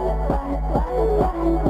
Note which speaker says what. Speaker 1: why, why, why, why.